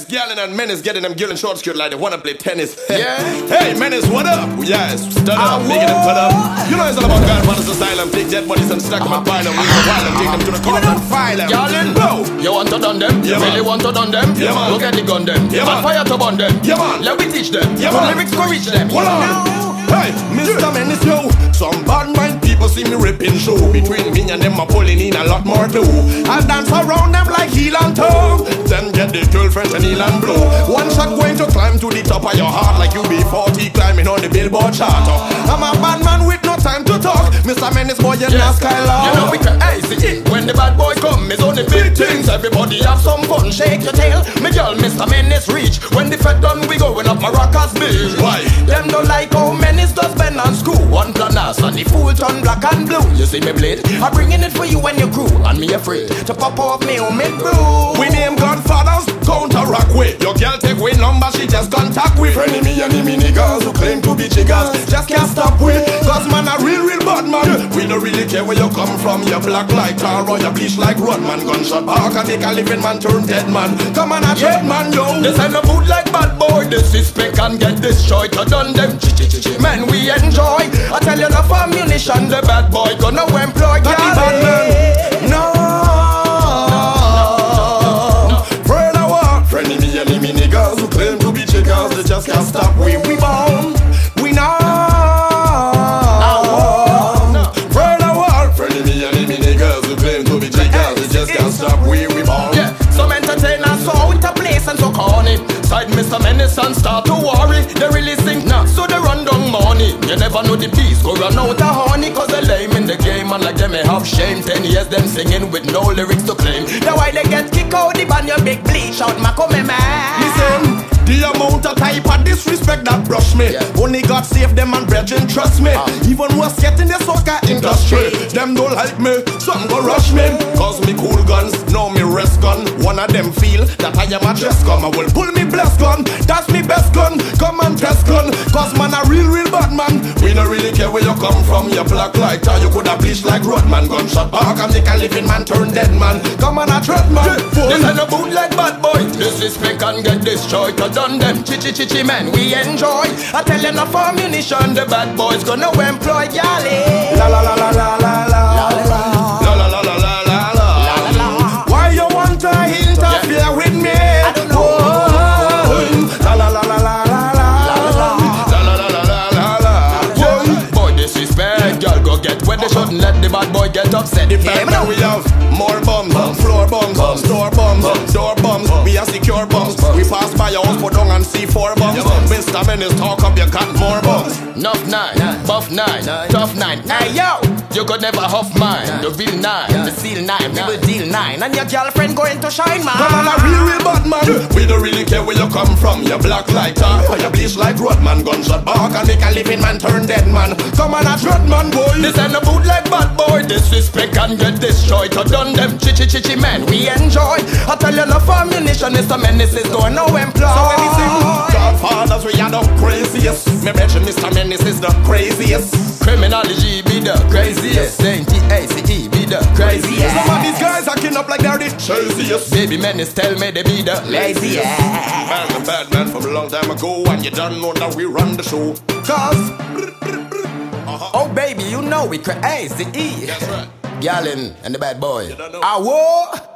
Yes, Garlin and Menace getting them girl in short skirt like they wanna play tennis. Yeah. hey, Menace, what up? Yes, stud up, making them put up. You know it's all about Godfather's asylum. Take dead bodies and stack them and pile them. Leave them wild and take them to the court and file them. Garlin, Go. you want to done them? Yeah, you really want to done them? Yeah, man. Go get the gun them. Yeah, man. fire to burn them. Yeah, man. Let me teach them. Yeah, man. lyrics go reach them. Hold on. Hey, Mr. Menace, yo. Some bad mind people see me ripping show. Between me and them, I'm pulling in a lot more glue. I dance around them like heel and toe. Get the girlfriend and heel and blow. One shot going to climb to the top of your heart like you be 40 climbing on the billboard chart. I'm a bad man with no time to talk. Mr. Menace, boy, you're not Skylar. You know we can ice it When the bad boy come, it's only big things Everybody have some fun, shake your tail Me girl, Mr. Menace reach When the fed done, we going up Maracas Beach Why? Them don't like how Menace the full turn black and blue. You see me blade? I'm bringing it for you and your crew. And me afraid to pop off me home make brew. We name Godfathers, counter rock with. Your girl take away number, she just contact with. Friendly me and me niggas who claim to be jiggers Just can't stop with. Cause man a real, real bad man. We don't really care where you come from. You black like tar or you bleach like run man. Gunshot back and make a living man turn dead man. Come on a dead man yo. This ain't no food like bad boy. This Disrespect and get destroyed. To done them. Man we I tell you enough ammunition The bad boy gonna employ Got the piece go run out of honey, cause they lame in the game and like them may have shame. Ten years them singing with no lyrics to claim. Now why they get kicked out the band, you big bleach out, my come man. Disrespect that brush me. Yeah. Only God save them and brethren trust me. Ah. Even worse yet in the soca industry. Them don't like me, so I'm gonna rush me. Cause me cool guns, know me rest gun. One of them feel that I am a dress gun. I will pull me blessed gun, that's me best gun. Come and test gun, cause man a real, real bad man. We don't really care where you come from. You black like tar, you could have bleached like roadman. Gunshot back and make a living man turn dead man. Come on a tread man. This ain't no boot like bad boy disrespect and get destroyed. Cause on them chichi chichi men we enjoy. I tell them enough ammunition, the bad boys gonna employ y'all. La la la la la la la. Girl, go get wet. they shouldn't let the bad boy get upset. The fact know we have we are. We pass by your house, put down and see four bums. Mr. Menace, talk up, you got more bums. Nuff nine, buff nine, tough nine. Hey yo, you could never huff mine. The real nine, the seal nine, we will deal nine, and your girlfriend going to shine man. Come on, a real, real bad man. We don't really care where you come from. You black like tar, or you bleach like roadman. Gunshot back and make a living man turn dead man. Come on, a dread man, boy. This ain't a boot like bad boy. Disrespect and get destroyed. To done them chi chi chi chi man, we enjoy. I tell you enough ammunition is the menace is going no employ. So when we sing Godfathers, we are the craziest. Me mention Mr. Menace is the craziest. Criminology be the craziest. Saint T-A-C-E be the craziest. Some of these guys acting up like they're the craziest. Baby menace tell me they be the laziest. Man, the bad man from a long time ago, and you don't know that we run the show. Cause, Uh-huh. Oh baby, you know we crazy. that's right. Garlin and the bad boy. don't know. I war.